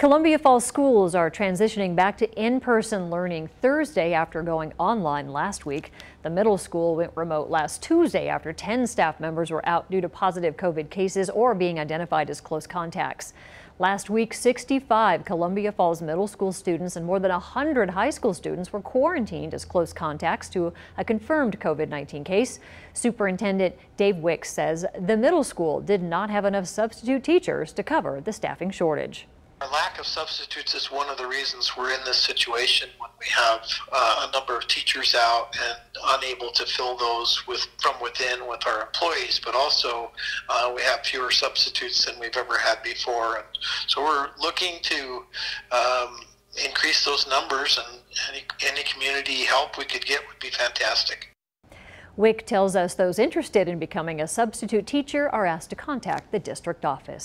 Columbia Falls schools are transitioning back to in-person learning Thursday after going online last week. The middle school went remote last Tuesday after 10 staff members were out due to positive COVID cases or being identified as close contacts. Last week, 65 Columbia Falls middle school students and more than 100 high school students were quarantined as close contacts to a confirmed COVID-19 case. Superintendent Dave Wicks says the middle school did not have enough substitute teachers to cover the staffing shortage. Our lack of substitutes is one of the reasons we're in this situation when we have uh, a number of teachers out and unable to fill those with from within with our employees, but also uh, we have fewer substitutes than we've ever had before. And so we're looking to um, increase those numbers and any, any community help we could get would be fantastic. Wick tells us those interested in becoming a substitute teacher are asked to contact the district office.